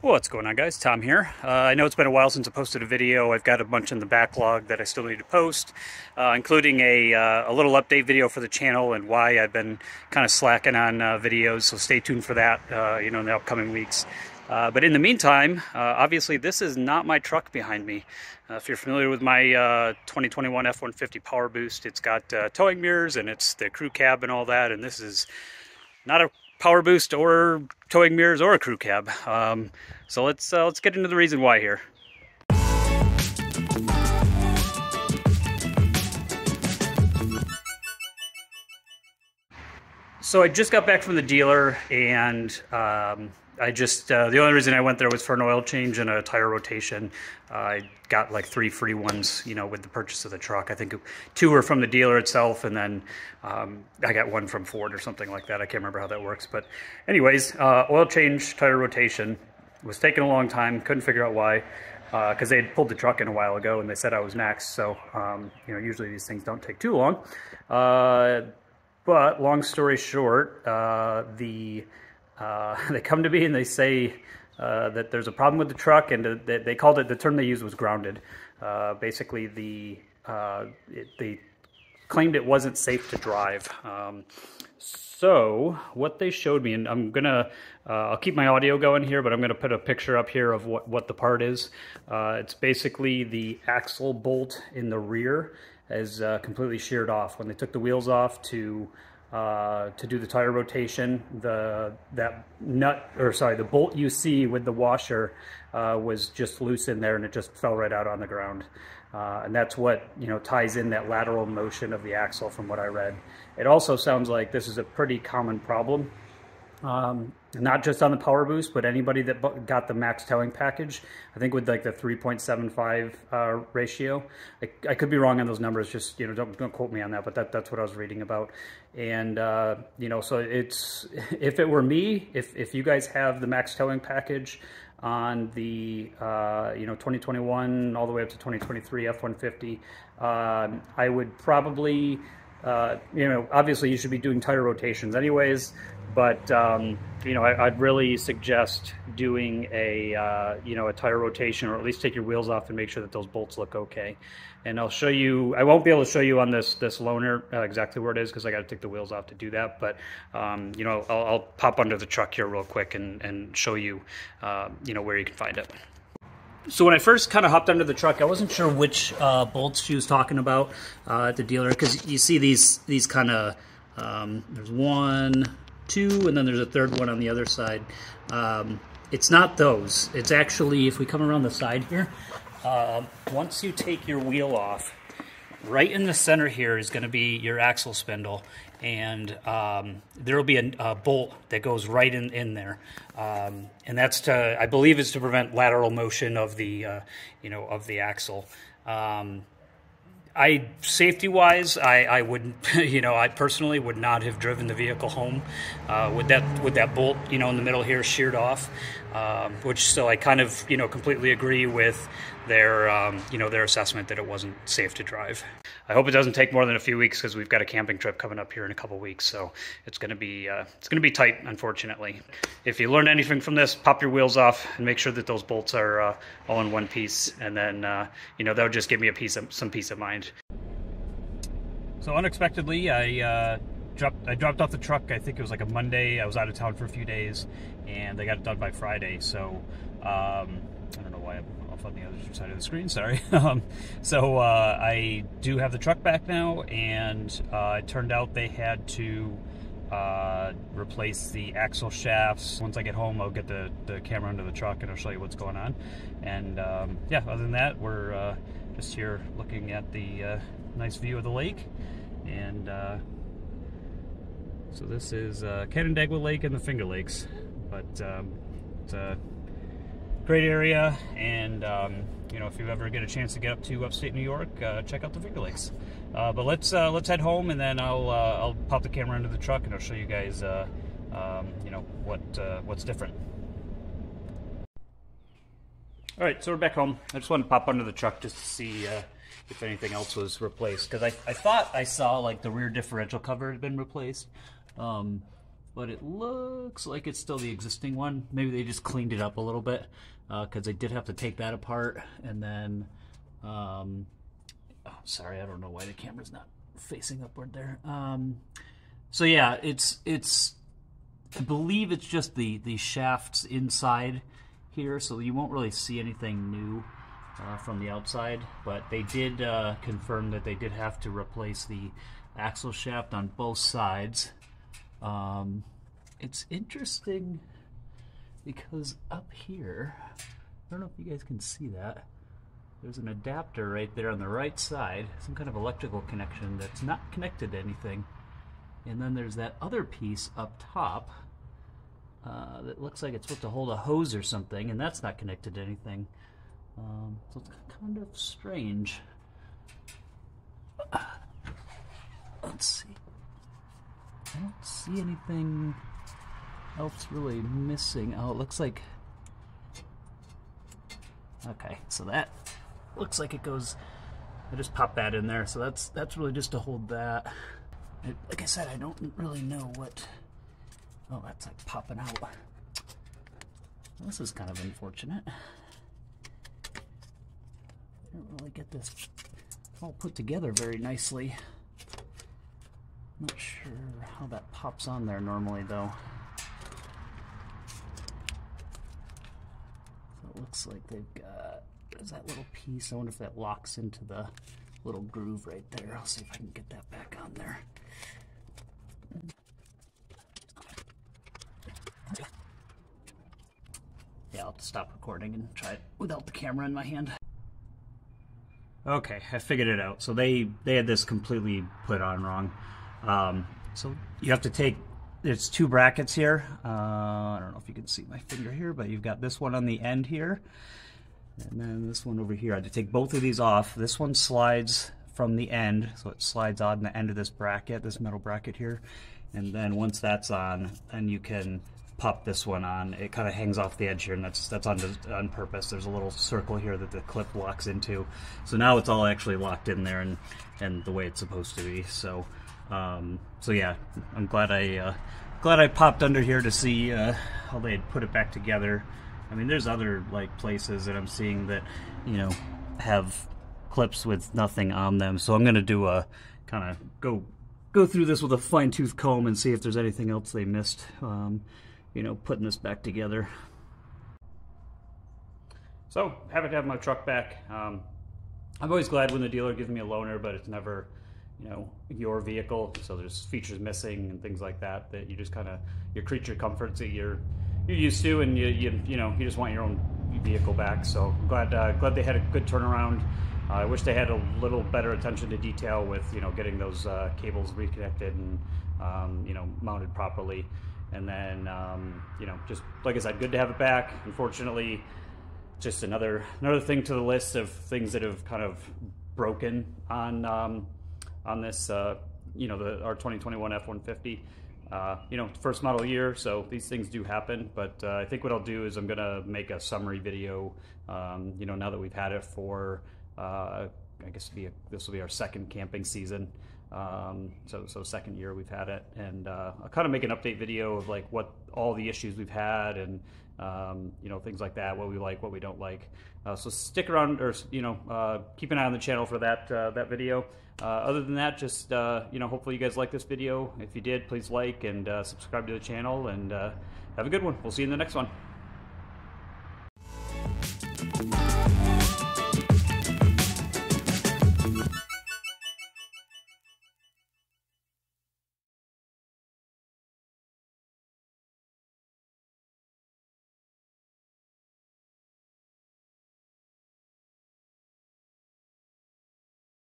What's going on guys? Tom here. Uh, I know it's been a while since I posted a video. I've got a bunch in the backlog that I still need to post, uh, including a, uh, a little update video for the channel and why I've been kind of slacking on uh, videos, so stay tuned for that uh, you know, in the upcoming weeks. Uh, but in the meantime, obviously this is not my truck behind me. if you're familiar with my 2021 F-150 Power Boost, it's got towing mirrors and it's the crew cab and all that, and this is not a power boost or towing mirrors or a crew cab. Um, so let's uh, let's get into the reason why here. So I just got back from the dealer and um, I just, uh, the only reason I went there was for an oil change and a tire rotation. Uh, I got like three free ones, you know, with the purchase of the truck. I think two were from the dealer itself, and then um, I got one from Ford or something like that. I can't remember how that works. But, anyways, uh, oil change, tire rotation was taking a long time. Couldn't figure out why because uh, they had pulled the truck in a while ago and they said I was next. So, um, you know, usually these things don't take too long. Uh, but long story short, uh, the uh, they come to me and they say uh, that there's a problem with the truck, and they, they called it the term they used was grounded. Uh, basically, the uh, it, they claimed it wasn't safe to drive. Um, so what they showed me, and I'm gonna, uh, I'll keep my audio going here, but I'm gonna put a picture up here of what, what the part is. It's basically the axle bolt in the rear is completely sheared off. When they took the wheels off to uh, to do the tire rotation. The that nut or sorry, the bolt you see with the washer uh, was just loose in there, and it just fell right out on the ground. Uh, and that's what you know ties in that lateral motion of the axle, from what I read. It also sounds like this is a pretty common problem um, not just on the Power Boost, but anybody that got the max towing package, I think with like the 3.75 uh, ratio. I, I, could be wrong on those numbers, just, you know, don't, don't quote me on that, but that, that's what I was reading about. And, uh, you know, so it's, if it were me, if, if you guys have the max towing package on the, uh, you know, 2021 all the way up to 2023 F-150, um, I would probably, uh, you know, obviously you should be doing tire rotations anyways, but um, you know, I, would really suggest doing a uh, you know a tire rotation, or at least take your wheels off and make sure that those bolts look okay. And I'll show you. I won't be able to show you on this this loaner uh, exactly where it is because I got to take the wheels off to do that. But um, you know, I'll, I'll, pop under the truck here real quick and and show you uh, you know where you can find it. So when I first kind of hopped under the truck, I wasn't sure which uh, bolts she was talking about uh, at the dealer because you see these these kind of um, there's one, two, and then there's a third one on the other side. Um, it's not those. It's actually, if we come around the side here, uh, once you take your wheel off, right in the center here is going to be your axle spindle and um, there will be a, a, bolt that goes right in, in there um, and that's to i believe is to prevent lateral motion of the uh, you know of the axle um, I safety wise, I, I would, you know, I personally would not have driven the vehicle home uh, with that with that bolt, you know, in the middle here sheared off. Um, which so I kind of, you know, completely agree with their, um, you know, their assessment that it wasn't safe to drive. I hope it doesn't take more than a few weeks because we've got a camping trip coming up here in a couple weeks, so it's going to be uh, it's going to be tight, unfortunately. If you learned anything from this, pop your wheels off and make sure that those bolts are uh, all in one piece, and then uh, you know that would just give me a piece of some peace of mind. So unexpectedly, I uh, dropped I dropped off the truck. I think it was like a Monday. I was out of town for a few days, and they got it done by Friday. So um, I don't know why I'm off on the other side of the screen. Sorry. um, so uh, I do have the truck back now, and uh, it turned out they had to. Uh, replace the axle shafts. Once I get home, I'll get the, the camera under the truck and I'll show you what's going on. And um, yeah, other than that, we're uh, just here looking at the uh, nice view of the lake. And uh, so this is uh, Canandaigua Lake and the Finger Lakes. But um, it's a great area, and um, you know if you ever get a chance to get up to upstate New York, uh, check out the Finger Lakes. Uh, but let's uh, let's head home, and then I'll uh, I'll pop the camera into the truck, and I'll show you guys uh, um, you know what uh, what's different. All right, so we're back home. I just wanted to pop under the truck just to see if anything else was replaced because I, I thought I saw like the rear differential cover had been replaced. Um, but it looks like it's still the existing one. Maybe they just cleaned it up a little bit because uh, they did have to take that apart and then. Um, oh, sorry, I don't know why the camera's not facing upward there. Um, so yeah, it's it's. I believe it's just the the shafts inside here, so you won't really see anything new uh, from the outside. But they did uh, confirm that they did have to replace the axle shaft on both sides. Um, it's interesting because up here, I don't know if you guys can see that. There's an adapter right there on the right side, some kind of electrical connection that's not connected to anything. And then there's that other piece up top uh, that looks like it's supposed to hold a hose or something, and that's not connected to anything. Um, so it's kind of strange. Let's see. I don't see anything else really missing. Oh, it looks like... Okay, so that looks like it goes... I just popped that in there, so that's that's really just to hold that. I, like I said, I don't really know what... Oh, that's like popping out. This is kind of unfortunate. Don't really get this all put together very nicely. Not sure how that pops on there normally though. So it looks like they've got, there's that little piece. I wonder if that locks into the little groove right there. I'll see if I can get that back on there. Yeah, I'll stop recording and try it without the camera in my hand. Okay, I figured it out. So they they had this completely put on wrong. Um, so you have to take, there's two brackets here. Uh, I don't know if you can see my finger here, but you've got this one on the end here. And then this one over here. I had to take both of these off. This one slides from the end, so it slides on the end of this bracket, this metal bracket here. And then once that's on, then you can pop this one on. It kind of hangs off the edge here, and that's that's on on purpose. There's a little circle here that the clip locks into. So now it's all actually locked in there and and the way it's supposed to be. So um, so yeah, I'm glad I uh, glad I popped under here to see uh, how they had put it back together. I mean, there's other like places that I'm seeing that you know have clips with nothing on them. So I'm gonna do a kind of go go through this with a fine tooth comb and see if there's anything else they missed. Um, you know, putting this back together. So happy to have my truck back. Um, I'm always glad when the dealer gives me a loaner, but it's never you know your vehicle so there's features missing and things like that that you just kind of your creature comforts that you're you're used to and you, you you know you just want your own vehicle back so glad uh, glad they had a good turnaround uh, I wish they had a little better attention to detail with you know getting those uh, cables reconnected and um, you know mounted properly and then um, you know just like I said good to have it back unfortunately just another another thing to the list of things that have kind of broken on um, on this, uh, you know, the our 2021 F-150. Uh, you know, first model year, so these things do happen. But uh, I think what I'll do is I'm gonna make a summary video. Um, you know, now that we've had it for, uh, I guess a, this will be our second camping season. Um, so, so second year we've had it, and uh, I'll kind of make an update video of like what all the issues we've had and um, you know things like that, what we like, what we don't like. Uh, so stick around, or you know, uh, keep an eye on the channel for that uh, that video. Uh, other than that, just uh, you know, hopefully you guys like this video. If you did, please like and subscribe to the channel, and have a good one. We'll see you in the next one.